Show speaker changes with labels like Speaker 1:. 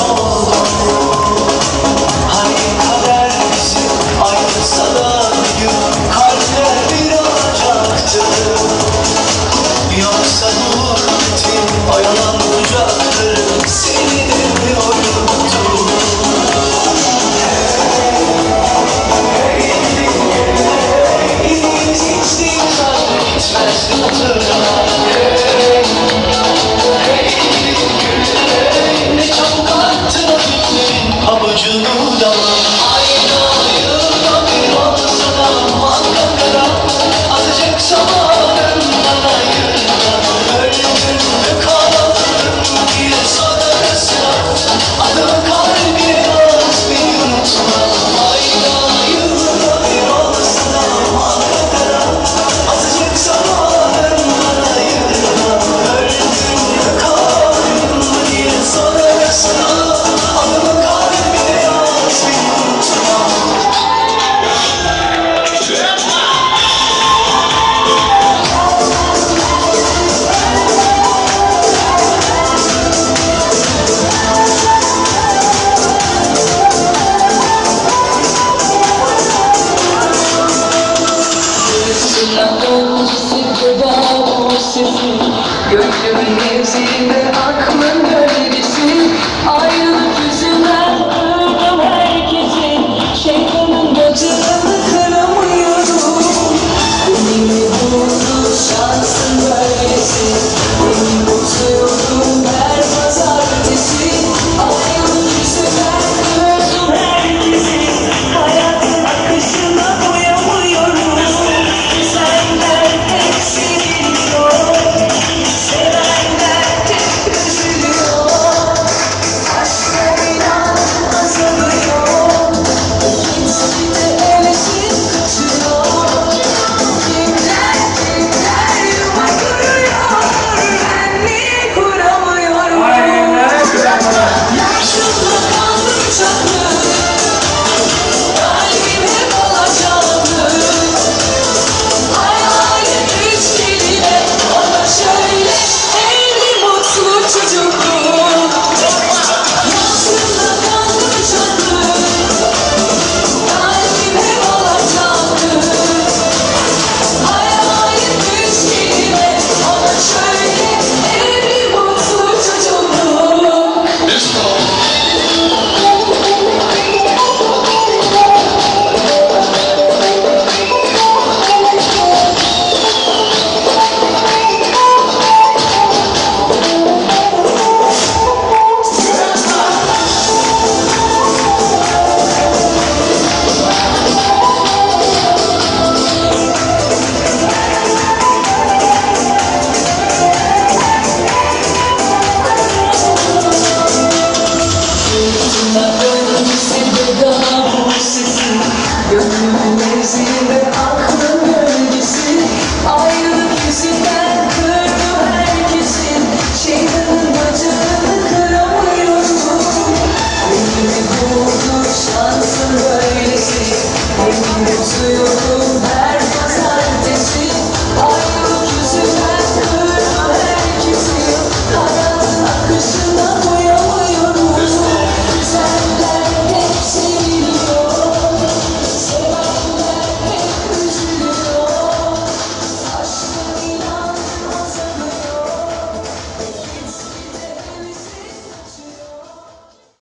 Speaker 1: unutuldu günlerin
Speaker 2: Gönlümün